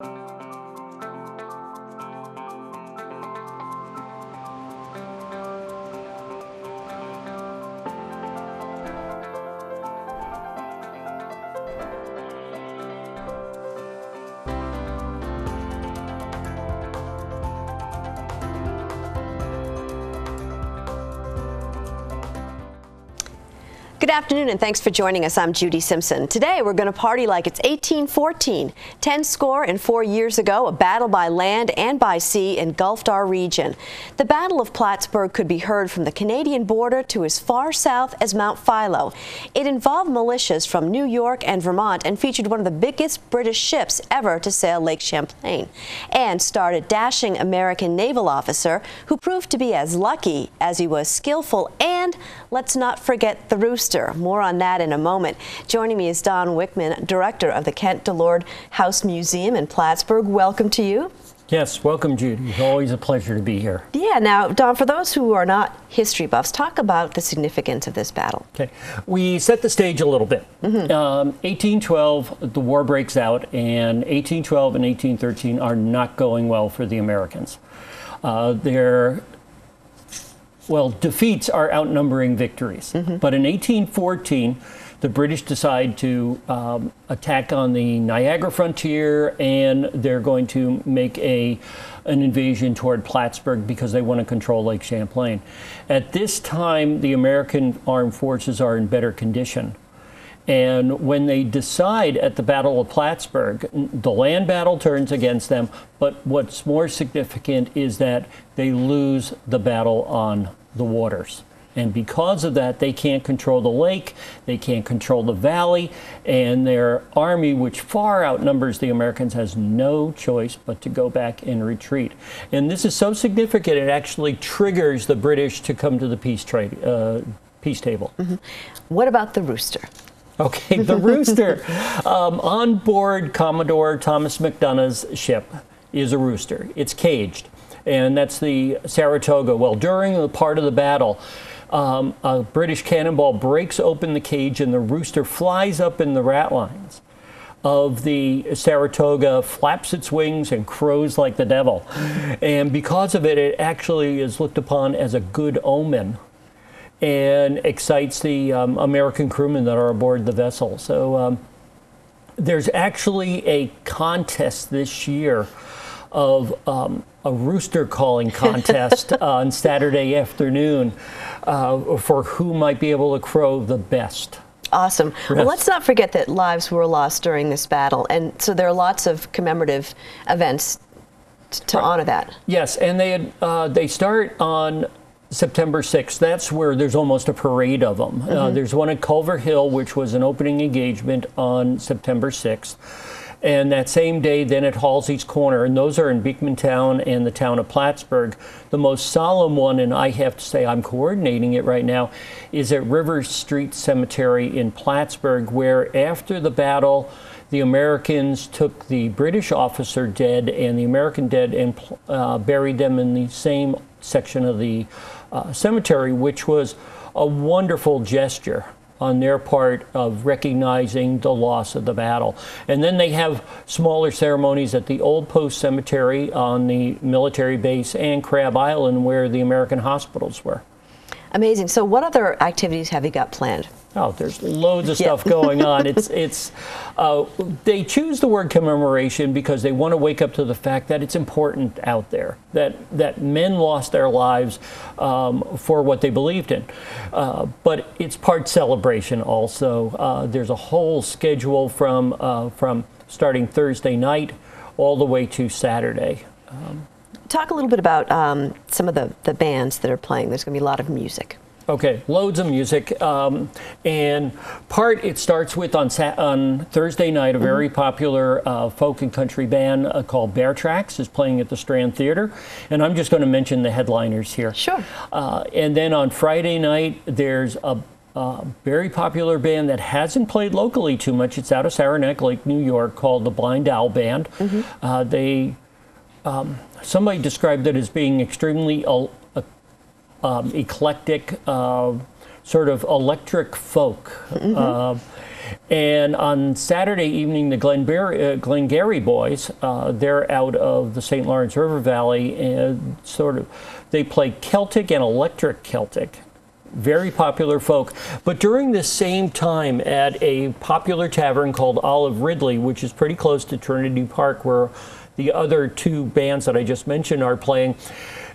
Thank you. Good afternoon and thanks for joining us. I'm Judy Simpson. Today we're going to party like it's 1814. Ten score and four years ago, a battle by land and by sea engulfed our region. The Battle of Plattsburgh could be heard from the Canadian border to as far south as Mount Philo. It involved militias from New York and Vermont and featured one of the biggest British ships ever to sail Lake Champlain and starred a dashing American naval officer who proved to be as lucky as he was skillful and, let's not forget, the more on that in a moment. Joining me is Don Wickman, director of the Kent DeLord House Museum in Plattsburgh. Welcome to you. Yes, welcome, Judy. It's always a pleasure to be here. Yeah, now, Don, for those who are not history buffs, talk about the significance of this battle. Okay, we set the stage a little bit. Mm-hmm. Um, 1812, the war breaks out, and 1812 and 1813 are not going well for the Americans. Uh, they're well, defeats are outnumbering victories. Mm-hmm. But in 1814, the British decide to um, attack on the Niagara frontier, and they're going to make a an invasion toward Plattsburgh because they want to control Lake Champlain. At this time, the American armed forces are in better condition. And when they decide at the Battle of Plattsburgh, the land battle turns against them, but what's more significant is that they lose the battle on the waters. And because of that, they can't control the lake, they can't control the valley, and their army, which far outnumbers the Americans, has no choice but to go back and retreat. And this is so significant, it actually triggers the British to come to the peace, trade, uh, peace table. Mm-hmm. What about the rooster? Okay, the rooster. um, on board Commodore Thomas MacDonough's ship is a rooster. It's caged and that's the Saratoga. Well, during the part of the battle, um, a British cannonball breaks open the cage and the rooster flies up in the ratlines of the Saratoga, flaps its wings, and crows like the devil. And because of it, it actually is looked upon as a good omen and excites the um, American crewmen that are aboard the vessel. So um, there's actually a contest this year of um, a rooster calling contest on Saturday afternoon uh, for who might be able to crow the best. Awesome. Yes. Well, let's not forget that lives were lost during this battle, and so there are lots of commemorative events to right. honor that. Yes, and they had, uh, they start on September 6th. That's where there's almost a parade of them. Uh, mm-hmm. Uh, there's one at Culver Hill, which was an opening engagement on September 6th. And that same day, then at Halsey's Corner, and those are in Beekmantown and the town of Plattsburgh. The most solemn one, and I have to say I'm coordinating it right now, is at River Street Cemetery in Plattsburgh, where after the battle, the Americans took the British officer dead and the American dead and uh, buried them in the same section of the uh, cemetery, which was a wonderful gesture on their part of recognizing the loss of the battle. And then they have smaller ceremonies at the Old Post Cemetery on the military base and Crab Island where the American hospitals were. Amazing. So, what other activities have you got planned? Oh, there's loads of stuff yeah. going on. It's it's uh, they choose the word commemoration because they want to wake up to the fact that it's important out there that that men lost their lives um, for what they believed in. Uh, but it's part celebration also. Uh, there's a whole schedule from uh, from starting Thursday night all the way to Saturday. Um, Talk a little bit about um, some of the, the bands that are playing. There's going to be a lot of music. Okay, loads of music, um, and part it starts with on on Thursday night. A mm-hmm. very popular uh, folk and country band uh, called Bear Tracks is playing at the Strand Theater, and I'm just going to mention the headliners here. Sure. Uh, and then on Friday night, there's a a very popular band that hasn't played locally too much. It's out of Saranac Lake, New York, called the Blind Owl Band. Mm-hmm. Uh, they um, somebody described it as being extremely uh, um, eclectic, uh, sort of electric folk. Mm-hmm. Uh, And on Saturday evening, the Glenberry, uh, Glengarry boys, uh, they're out of the St. Lawrence River Valley and sort of, they play Celtic and electric Celtic. Very popular folk. But during the same time, at a popular tavern called Olive Ridley, which is pretty close to Trinity Park, where the other two bands that I just mentioned are playing,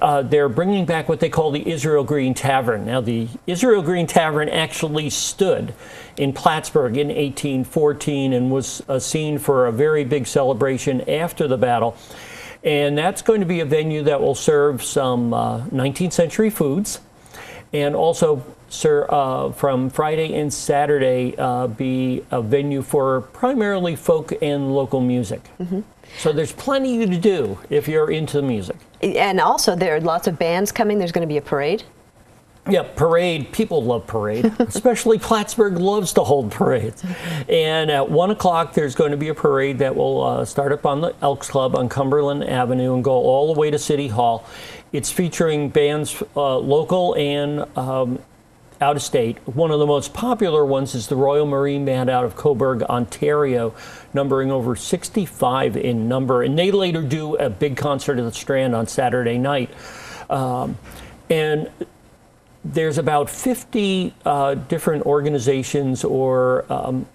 uh, they're bringing back what they call the Israel Green Tavern. Now, the Israel Green Tavern actually stood in Plattsburgh in 1814 and was a scene for a very big celebration after the battle. And that's going to be a venue that will serve some uh, 19th century foods and also sir, uh, from Friday and Saturday uh, be a venue for primarily folk and local music. Mm-hmm. So there's plenty to do if you're into music. And also, there are lots of bands coming. There's going to be a parade. Yeah, parade. People love parade, especially Plattsburgh loves to hold parades. And at one o'clock, there's going to be a parade that will uh, start up on the Elks Club on Cumberland Avenue and go all the way to City Hall. It's featuring bands uh, local and um, out of state. One of the most popular ones is the Royal Marine Band out of Cobourg, Ontario, numbering over 65 in number. And they later do a big concert at the Strand on Saturday night. Um, and there's about 50 uh, different organizations or um,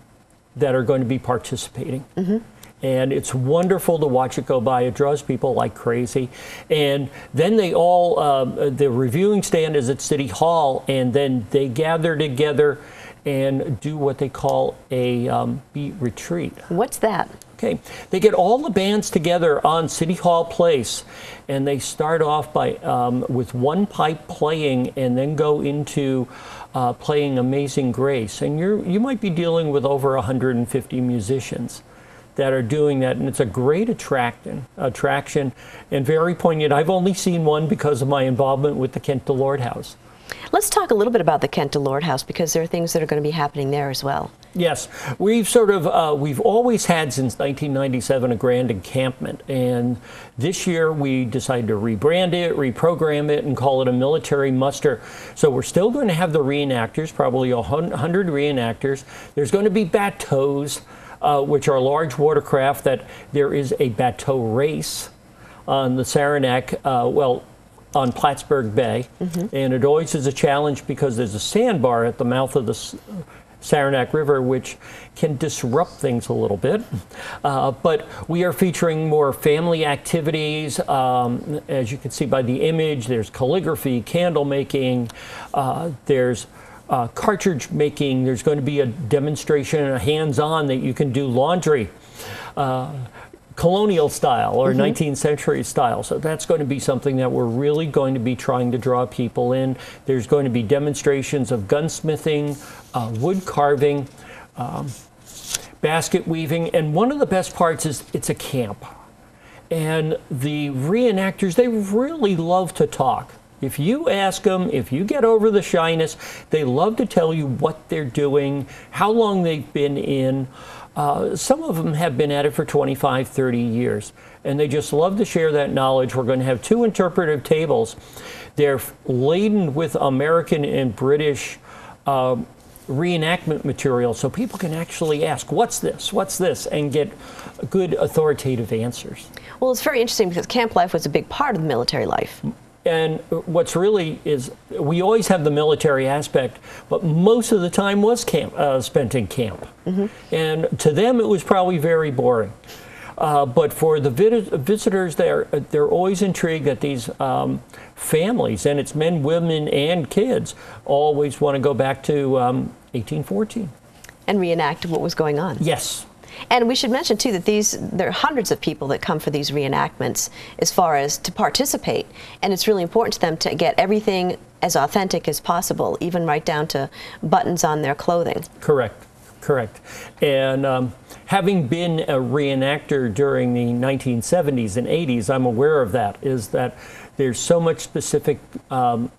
that are going to be participating. Mm-hmm. And it's wonderful to watch it go by. It draws people like crazy. And then they all, um, the reviewing stand is at City Hall, and then they gather together and do what they call a um, beat retreat. What's that? Okay, they get all the bands together on City Hall Place, and they start off by um, with one pipe playing, and then go into uh, playing Amazing Grace. And you you might be dealing with over 150 musicians that are doing that, and it's a great attraction, attraction, and very poignant. I've only seen one because of my involvement with the Kent DeLord House. Let's talk a little bit about the Kent DeLord House because there are things that are going to be happening there as well. Yes, we've sort of uh, we've always had since 1997 a grand encampment, and this year we decided to rebrand it, reprogram it, and call it a military muster. So we're still going to have the reenactors, probably a hundred reenactors. There's going to be bateaus, uh, which are large watercraft. That there is a bateau race on the Saranac. Uh, well, on Plattsburgh Bay, mm-hmm. and it always is a challenge because there's a sandbar at the mouth of the Saranac River, which can disrupt things a little bit. Uh, but we are featuring more family activities. Um, as you can see by the image, there's calligraphy, candle making, uh, there's uh, cartridge making, there's going to be a demonstration, and a hands on that you can do laundry. Uh, colonial style or mm-hmm. 19th century style. So that's going to be something that we're really going to be trying to draw people in. There's going to be demonstrations of gunsmithing, uh, wood carving, um, basket weaving, and one of the best parts is it's a camp. And the reenactors, they really love to talk. If you ask them, if you get over the shyness, they love to tell you what they're doing, how long they've been in. Uh, some of them have been at it for 25, 30 years, and they just love to share that knowledge. We're going to have two interpretive tables. They're laden with American and British uh, reenactment material, so people can actually ask, What's this? What's this? and get good authoritative answers. Well, it's very interesting because camp life was a big part of the military life. And what's really is we always have the military aspect, but most of the time was camp uh, spent in camp, mm-hmm. and to them it was probably very boring. Uh, but for the vid- visitors, they're they're always intrigued that these um, families, and it's men, women, and kids, always want to go back to um, 1814 and reenact what was going on. Yes. And we should mention too that these there are hundreds of people that come for these reenactments as far as to participate, and it's really important to them to get everything as authentic as possible, even right down to buttons on their clothing. Correct. Correct. And um, having been a reenactor during the 1970s and 80s, I'm aware of that. Is that there's so much specific um,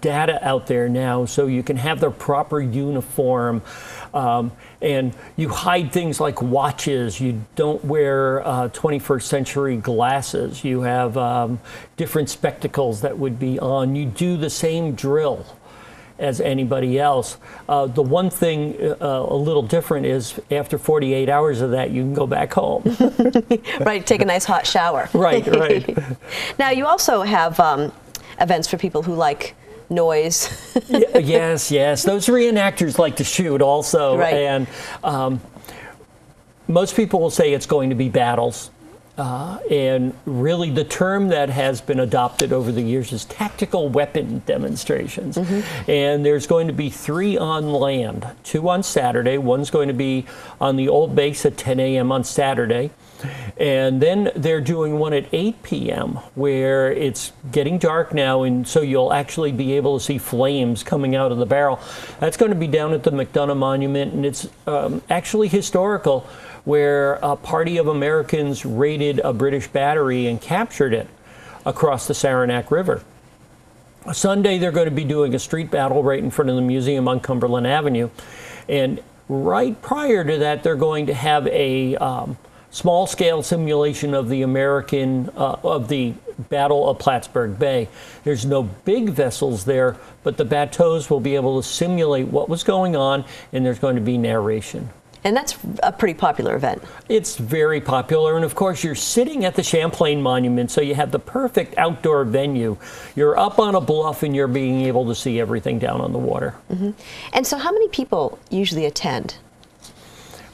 data out there now, so you can have the proper uniform. Um, and you hide things like watches. You don't wear uh, 21st century glasses. You have um, different spectacles that would be on. You do the same drill. As anybody else. Uh, the one thing uh, a little different is after 48 hours of that, you can go back home. right, take a nice hot shower. right, right. now, you also have um, events for people who like noise. yes, yes. Those reenactors like to shoot also. Right. And um, most people will say it's going to be battles. Uh, and really, the term that has been adopted over the years is tactical weapon demonstrations. Mm-hmm. And there's going to be three on land two on Saturday. One's going to be on the old base at 10 a.m. on Saturday. And then they're doing one at 8 p.m. where it's getting dark now, and so you'll actually be able to see flames coming out of the barrel. That's going to be down at the McDonough Monument, and it's um, actually historical where a party of Americans raided a British battery and captured it across the Saranac River. Sunday, they're going to be doing a street battle right in front of the museum on Cumberland Avenue. And right prior to that, they're going to have a um, small scale simulation of the American, uh, of the Battle of Plattsburgh Bay. There's no big vessels there, but the bateaus will be able to simulate what was going on, and there's going to be narration. And that's a pretty popular event. It's very popular. And of course, you're sitting at the Champlain Monument, so you have the perfect outdoor venue. You're up on a bluff and you're being able to see everything down on the water. Mm-hmm. And so, how many people usually attend?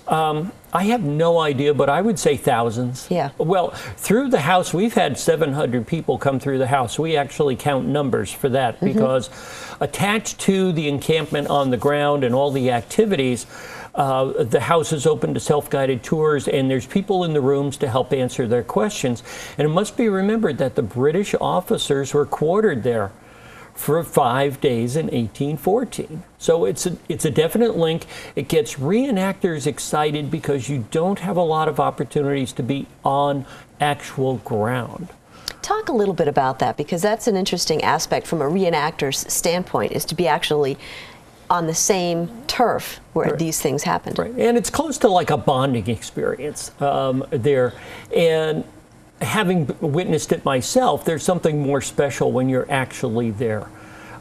Um, I have no idea, but I would say thousands. Yeah. Well, through the house, we've had 700 people come through the house. We actually count numbers for that mm-hmm. because attached to the encampment on the ground and all the activities, uh, the house is open to self-guided tours, and there's people in the rooms to help answer their questions. And it must be remembered that the British officers were quartered there for five days in 1814. So it's a, it's a definite link. It gets reenactors excited because you don't have a lot of opportunities to be on actual ground. Talk a little bit about that because that's an interesting aspect from a reenactor's standpoint is to be actually on the same turf where right. these things happened. Right, and it's close to like a bonding experience um, there. And having witnessed it myself, there's something more special when you're actually there.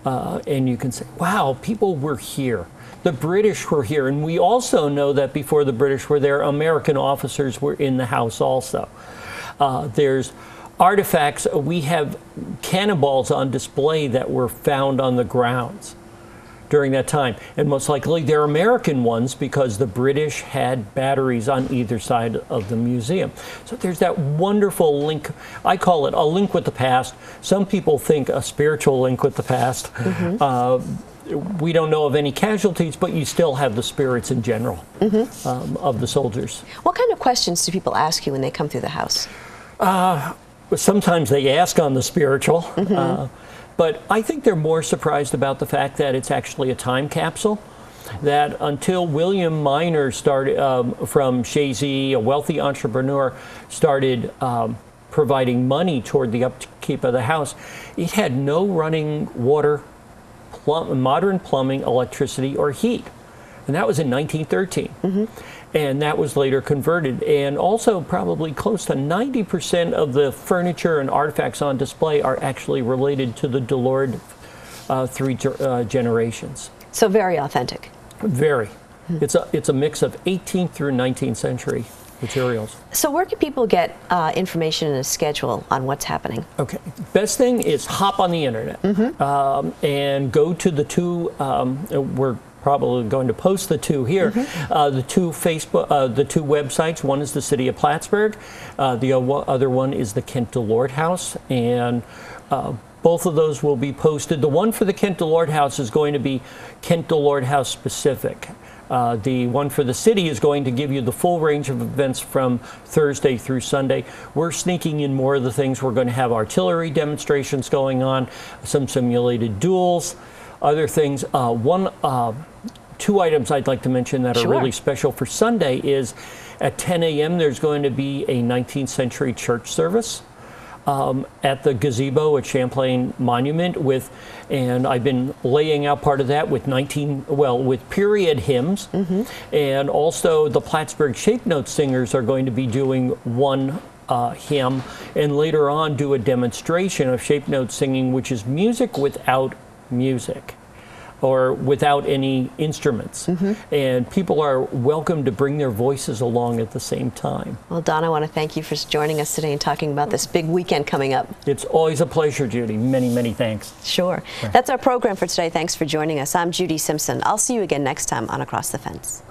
Uh, and you can say, wow, people were here. The British were here. And we also know that before the British were there, American officers were in the house also. Uh, there's artifacts. We have cannonballs on display that were found on the grounds during that time. And most likely they're American ones because the British had batteries on either side of the museum. So there's that wonderful link. I call it a link with the past. Some people think a spiritual link with the past. Mm-hmm. Uh, we don't know of any casualties, but you still have the spirits in general mm-hmm. um, of the soldiers. What kind of questions do people ask you when they come through the house? Uh, sometimes they ask on the spiritual. Mm-hmm. Uh, but I think they're more surprised about the fact that it's actually a time capsule. That until William Miner started um, from Chazy, a wealthy entrepreneur, started um, providing money toward the upkeep of the house, it had no running water, plum, modern plumbing, electricity, or heat. And that was in 1913. Mm-hmm and that was later converted. And also, probably close to 90% of the furniture and artifacts on display are actually related to the Delord uh, three uh, generations. So, very authentic. Very. Mm-hmm. It's, a, it's a mix of 18th through 19th century materials. So, where can people get uh, information and a schedule on what's happening? Okay. Best thing is hop on the internet mm-hmm. um, and go to the two, um, we're probably going to post the two here. Mm-hmm. Uh, the two Facebook, uh, the two websites. One is the City of Plattsburgh. Uh, the other one is the Kent DeLord House, and uh, both of those will be posted. The one for the Kent DeLord House is going to be Kent DeLord House specific. Uh, the one for the city is going to give you the full range of events from Thursday through Sunday. We're sneaking in more of the things. We're going to have artillery demonstrations going on, some simulated duels, other things. Uh, one uh, two items I'd like to mention that sure. are really special for Sunday is at 10 a.m. there's going to be a 19th century church service. Um, at the gazebo at Champlain Monument with, and I've been laying out part of that with 19, well, with period hymns, mm-hmm. and also the Plattsburgh Shape Note singers are going to be doing one uh, hymn, and later on do a demonstration of shape note singing, which is music without music. or without any instruments. Mm-hmm. And people are welcome to bring their voices along at the same time. Well, Don, I want to thank you for joining us today and talking about this big weekend coming up. It's always a pleasure, Judy. Many, many thanks. Sure. That's our program for today. Thanks for joining us. I'm Judy Simpson. I'll see you again next time on Across the Fence.